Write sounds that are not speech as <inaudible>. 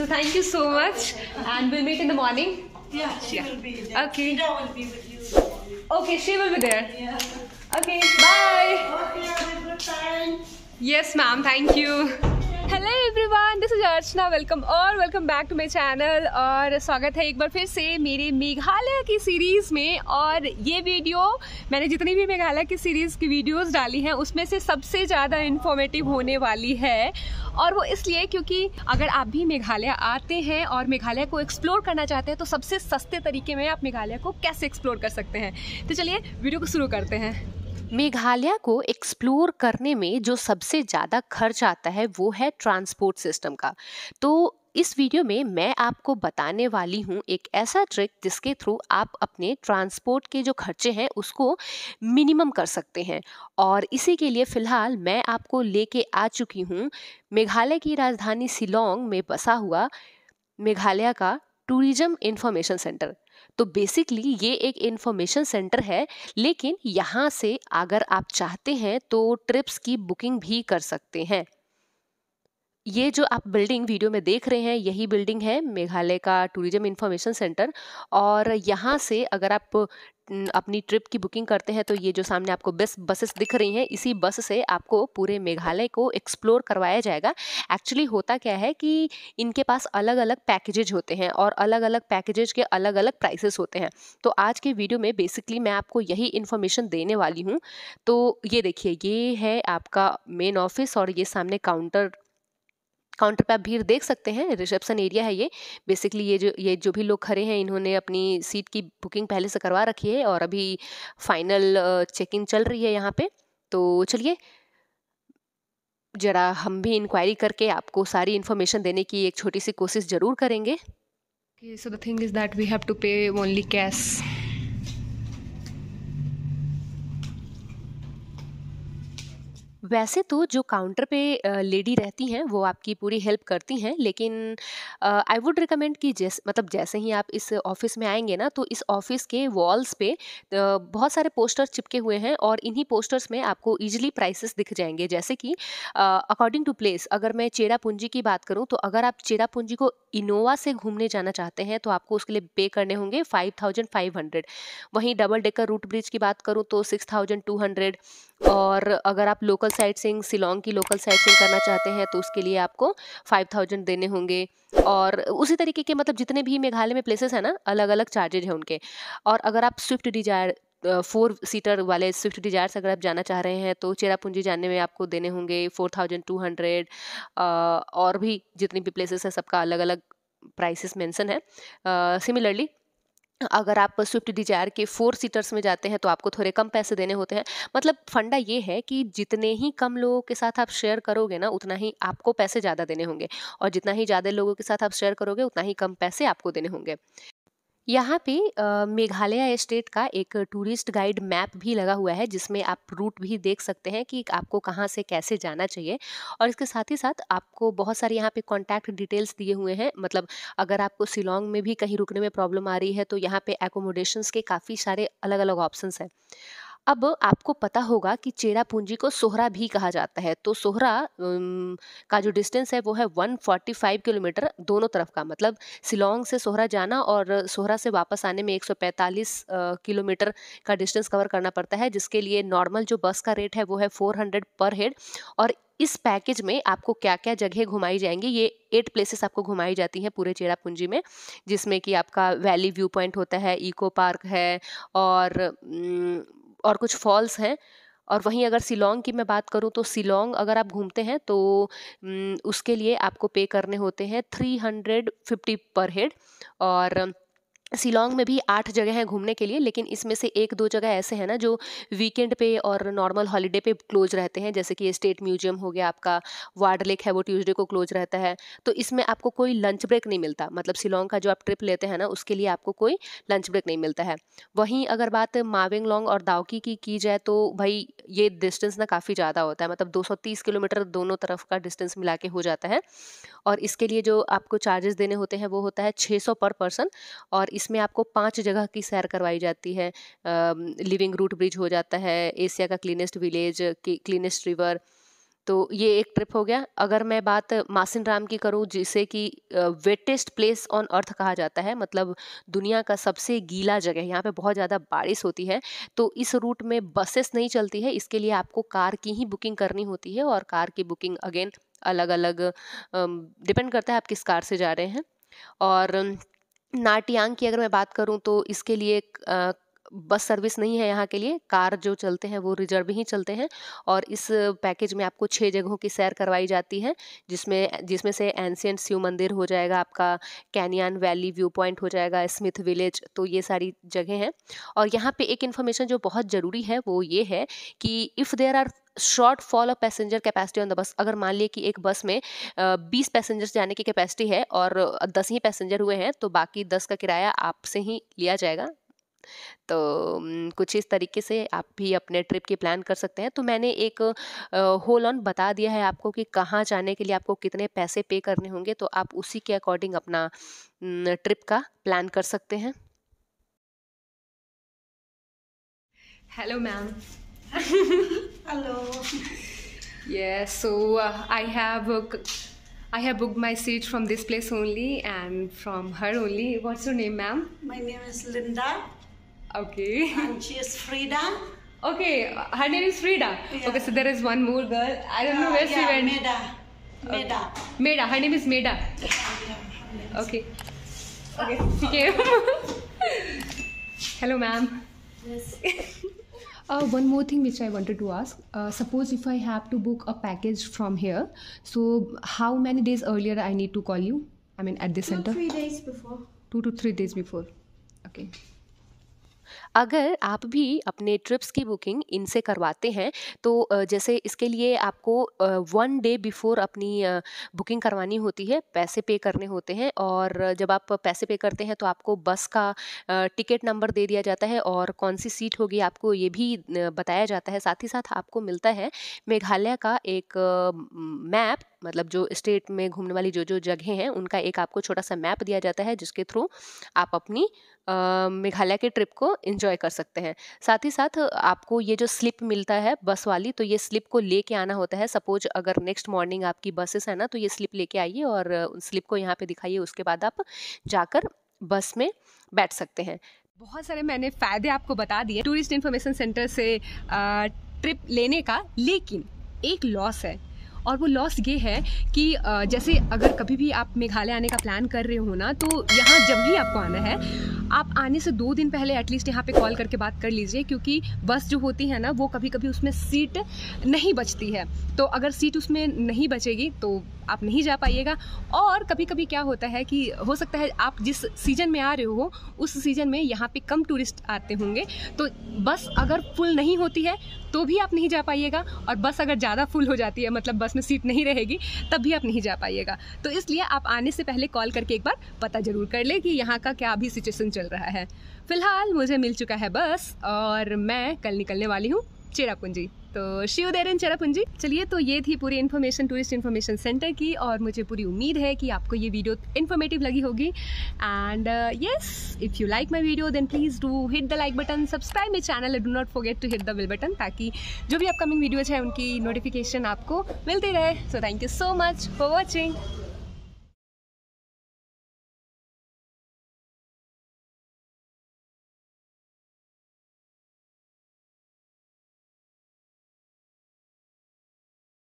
So thank you so much, and we'll meet in the morning. Yeah, she Yeah. will be there. Okay. Ida will be with you. Okay, she will be there. Yeah. Okay, bye. Okay, have a good time. Yes, ma'am. Thank you. Hello everyone this is Archana welcome और welcome back to my channel और स्वागत है एक बार फिर से मेरे मेघालय की series में। और ये वीडियो मैंने जितनी भी मेघालय की सीरीज़ की वीडियोस डाली हैं, उसमें से सबसे ज़्यादा इन्फॉर्मेटिव होने वाली है। और वो इसलिए क्योंकि अगर आप भी मेघालय आते हैं और मेघालय को एक्सप्लोर करना चाहते हैं तो सबसे सस्ते तरीके में आप मेघालय को कैसे एक्सप्लोर कर सकते हैं। तो चलिए वीडियो को शुरू करते हैं। मेघालय को एक्सप्लोर करने में जो सबसे ज़्यादा खर्च आता है वो है ट्रांसपोर्ट सिस्टम का। तो इस वीडियो में मैं आपको बताने वाली हूँ एक ऐसा ट्रिक जिसके थ्रू आप अपने ट्रांसपोर्ट के जो खर्चे हैं उसको मिनिमम कर सकते हैं। और इसी के लिए फ़िलहाल मैं आपको लेके आ चुकी हूँ। मेघालय की राजधानी शिलोंग में बसा हुआ मेघालय का टूरिज़्म इंफॉर्मेशन सेंटर तो बेसिकली ये एक इन्फॉर्मेशन सेंटर है, लेकिन यहाँ से अगर आप चाहते हैं तो ट्रिप्स की बुकिंग भी कर सकते हैं। ये जो आप बिल्डिंग वीडियो में देख रहे हैं, यही बिल्डिंग है मेघालय का टूरिज़्म इंफॉर्मेशन सेंटर। और यहाँ से अगर आप अपनी ट्रिप की बुकिंग करते हैं तो ये जो सामने आपको बस, बसेस दिख रही हैं, इसी बस से आपको पूरे मेघालय को एक्सप्लोर करवाया जाएगा। एक्चुअली होता क्या है कि इनके पास अलग अलग पैकेजेज होते हैं और अलग अलग पैकेजेज के अलग अलग प्राइसेस होते हैं। तो आज के वीडियो में बेसिकली मैं आपको यही इन्फॉर्मेशन देने वाली हूँ। तो ये देखिए, ये है आपका मेन ऑफ़िस और ये सामने काउंटर काउंटर पे आप भीड़ देख सकते हैं रिसेप्शन एरिया है ये। बेसिकली ये जो ये जो भी लोग खड़े हैं इन्होंने अपनी सीट की बुकिंग पहले से करवा रखी है और अभी फाइनल चेकिंग चल रही है यहाँ पे। तो चलिए ज़रा हम भी इंक्वायरी करके आपको सारी इन्फॉर्मेशन देने की एक छोटी सी कोशिश ज़रूर करेंगे। Okay, so the thing is that we have to pay only वैसे तो जो काउंटर पे लेडी रहती हैं, वो आपकी पूरी हेल्प करती हैं, लेकिन आई वुड रिकमेंड कि जैस मतलब जैसे ही आप इस ऑफ़िस में आएँगे ना तो इस ऑफ़िस के वॉल्स पे बहुत सारे पोस्टर चिपके हुए हैं और इन्हीं पोस्टर्स में आपको ईजिली प्राइसेस दिख जाएँगे। जैसे कि अकॉर्डिंग टू प्लेस अगर मैं चेरापूंजी की बात करूँ तो अगर आप चेरापूंजी को इनोवा से घूमने जाना चाहते हैं तो आपको उसके लिए पे करने होंगे फाइव थाउज़ेंड फाइव हंड्रेड वहीं डबल डेकर रूट ब्रिज की बात करूँ तो सिक्स थाउज़ेंड टू हंड्रेड और अगर आप लोकल साइट सिंग सिलोंग की लोकल साइट सिंग करना चाहते हैं तो उसके लिए आपको फाइव थाउज़ेंड देने होंगे। और उसी तरीके के मतलब जितने भी मेघालय में प्लेसेस हैं ना अलग अलग चार्जेज हैं उनके। और अगर आप स्विफ्ट डिज़ायर फोर सीटर वाले स्विफ्ट डिजायर्स अगर आप जाना चाह रहे हैं तो चेरापूंजी जाने में आपको देने होंगे फोर थाउज़ेंड टू हंड्रेड और भी जितनी भी प्लेसेस हैं, सबका अलग अलग प्राइसेस मेंशन है सिमिलरली अगर आप स्विफ्ट डिज़ायर के फोर सीटर्स में जाते हैं तो आपको थोड़े कम पैसे देने होते हैं। मतलब फंडा ये है कि जितने ही कम लोगों के साथ आप शेयर करोगे ना, उतना ही आपको पैसे ज़्यादा देने होंगे। और जितना ही ज़्यादा लोगों के साथ आप शेयर करोगे, उतना ही कम पैसे आपको देने होंगे। यहाँ पे मेघालय स्टेट का एक टूरिस्ट गाइड मैप भी लगा हुआ है, जिसमें आप रूट भी देख सकते हैं कि आपको कहाँ से कैसे जाना चाहिए। और इसके साथ ही साथ आपको बहुत सारे यहाँ पे कॉन्टैक्ट डिटेल्स दिए हुए हैं मतलब अगर आपको शिलोंग में भी कहीं रुकने में प्रॉब्लम आ रही है तो यहाँ पे एकोमोडेशन के काफ़ी सारे अलग अलग ऑप्शंस हैं। अब आपको पता होगा कि चेरापूंजी को सोहरा भी कहा जाता है। तो सोहरा का जो डिस्टेंस है वो है 145 किलोमीटर दोनों तरफ़ का। मतलब सिलोंग से सोहरा जाना और सोहरा से वापस आने में 145 अ, किलोमीटर का डिस्टेंस कवर करना पड़ता है जिसके लिए नॉर्मल जो बस का रेट है वो है 400 पर हेड और इस पैकेज में आपको क्या क्या जगह घुमाई जाएँगी ये एट प्लेसेस आपको घुमाई जाती हैं पूरे चेरापूंजी में जिसमें कि आपका वैली व्यू पॉइंट होता है इको पार्क है और और कुछ फॉल्स हैं। और वहीं अगर सिलोंग की मैं बात करूँ तो सिलोंग अगर आप घूमते हैं तो उसके लिए आपको पे करने होते हैं three hundred fifty per head. और शिलोंग में भी आठ जगह हैं घूमने के लिए, लेकिन इसमें से एक दो जगह ऐसे हैं ना जो वीकेंड पे और नॉर्मल हॉलीडे पे क्लोज रहते हैं, जैसे कि स्टेट म्यूज़ियम हो गया आपका वार्ड लेक है वो ट्यूसडे को क्लोज रहता है। तो इसमें आपको कोई लंच ब्रेक नहीं मिलता मतलब शिलोंग का जो आप ट्रिप लेते हैं ना, उसके लिए आपको कोई लंच ब्रेक नहीं मिलता है। वहीं अगर बात माविंग लॉन्ग और दावकी की की जाए तो भाई ये डिस्टेंस ना काफ़ी ज़्यादा होता है मतलब 230 किलोमीटर दोनों तरफ़ का डिस्टेंस मिला के हो जाता है। और इसके लिए जो आपको चार्जेस देने होते हैं, वो होता है 600 पर पर्सन और इसमें आपको पाँच जगह की सैर करवाई जाती है। लिविंग रूट ब्रिज हो जाता है, एशिया का क्लीनेस्ट विलेज क्लीनेस्ट रिवर। तो ये एक ट्रिप हो गया। अगर मैं बात मासिन राम की करूँ, जिसे कि वेटेस्ट प्लेस ऑन अर्थ कहा जाता है मतलब दुनिया का सबसे गीला जगह, यहाँ पे बहुत ज़्यादा बारिश होती है तो इस रूट में बसेस नहीं चलती है, इसके लिए आपको कार की ही बुकिंग करनी होती है और कार की बुकिंग अगेन अलग अलग डिपेंड करता है आप किस कार से जा रहे हैं। और नाटियांग की अगर मैं बात करूँ तो इसके लिए बस सर्विस नहीं है यहाँ के लिए, कार जो चलते हैं वो रिज़र्व ही चलते हैं और इस पैकेज में आपको छः जगहों की सैर करवाई जाती है, जिसमें जिसमें से एंशियंट शिव मंदिर हो जाएगा, आपका कैनियन वैली व्यू पॉइंट हो जाएगा, स्मिथ विलेज तो ये सारी जगह हैं। और यहाँ पे एक इन्फॉर्मेशन जो बहुत ज़रूरी है, वो ये है कि if there are short fall of passenger capacity on the bus अगर मान लिए कि एक बस में बीस पैसेंजर्स जाने की कैपेसिटी है और दस ही पैसेंजर हुए हैं तो बाकी दस का किराया आपसे ही लिया जाएगा तो कुछ इस तरीके से आप भी अपने ट्रिप की प्लान कर सकते हैं तो मैंने एक होल ऑन बता दिया है आपको कि कहाँ जाने के लिए आपको कितने पैसे पे करने होंगे तो आप उसी के अकॉर्डिंग अपना ट्रिप का प्लान कर सकते हैं hello ma'am Hello. Yeah, so uh, I have uh, I have booked my seat from this place only and from her only. What's your name, ma'am? My name is Linda Okay. and she is Frida. Okay, her name is Frida. Yeah. Okay, so there is one more girl. I don't know Uh, where she yeah, went. Meda. Meda. Meda. Her name is Meda. Okay. Okay, she came. Hello, ma'am. Yes. <laughs> Uh, one more thing which I wanted to ask. Uh, suppose if I have to book a package from here, so how many days earlier I need to call you? I mean, at the Two, center? three days before. Two to three days before. Okay. अगर आप भी अपने trips की booking इनसे करवाते हैं तो जैसे इसके लिए आपको वन डे बिफोर अपनी बुकिंग करवानी होती है, पैसे पे करने होते हैं और जब आप पैसे पे करते हैं तो आपको बस का टिकट नंबर दे दिया जाता है और कौन सी सीट होगी आपको ये भी बताया जाता है। साथ ही साथ आपको मिलता है मेघालय का एक मैप मतलब जो स्टेट में घूमने वाली जो जो जगह हैं, उनका एक आपको छोटा सा मैप दिया जाता है, जिसके थ्रू आप अपनी मेघालय के ट्रिप को एंजॉय कर सकते हैं। साथ ही साथ आपको ये जो स्लिप मिलता है बस वाली तो ये स्लिप को लेके आना होता है। सपोज़ अगर नेक्स्ट मॉर्निंग आपकी बसेस है ना तो ये स्लिप लेके आइए और स्लिप को यहाँ पे दिखाइए, उसके बाद आप जाकर बस में बैठ सकते हैं। बहुत सारे मैंने फ़ायदे आपको बता दिए टूरिस्ट इन्फॉर्मेशन सेंटर से ट्रिप लेने का, लेकिन एक लॉस है। और वो लॉस ये है कि जैसे अगर कभी भी आप मेघालय आने का प्लान कर रहे हो ना तो यहाँ जब भी आपको आना है आप आने से दो दिन पहले एटलीस्ट यहाँ पे कॉल करके बात कर लीजिए, क्योंकि बस जो होती है ना, वो कभी कभी उसमें सीट नहीं बचती है। तो अगर सीट उसमें नहीं बचेगी तो आप नहीं जा पाइएगा। और कभी कभी क्या होता है कि हो सकता है आप जिस सीज़न में आ रहे हो, उस सीज़न में यहाँ पे कम टूरिस्ट आते होंगे। तो बस अगर फुल नहीं होती है तो भी आप नहीं जा पाइएगा। और बस अगर ज़्यादा फुल हो जाती है मतलब बस में सीट नहीं रहेगी, तब भी आप नहीं जा पाइएगा। तो इसलिए आप आने से पहले कॉल करके एक बार पता ज़रूर कर ले कि यहाँ का क्या अभी सिचुएशन चल रहा है। फ़िलहाल मुझे मिल चुका है बस और मैं कल निकलने वाली हूँ चेरापूंजी। तो शिव देर इन चेरापूंजी। चलिए तो ये थी पूरी इन्फॉर्मेशन टूरिस्ट इन्फॉर्मेशन सेंटर की और मुझे पूरी उम्मीद है कि आपको ये वीडियो इन्फॉर्मेटिव लगी होगी। And yes if you like my video then please do hit the like button subscribe my channel do not forget to hit the bell button ताकि जो भी अपकमिंग वीडियोज़ है, उनकी नोटिफिकेशन आपको मिलती रहे। So thank you so much for watching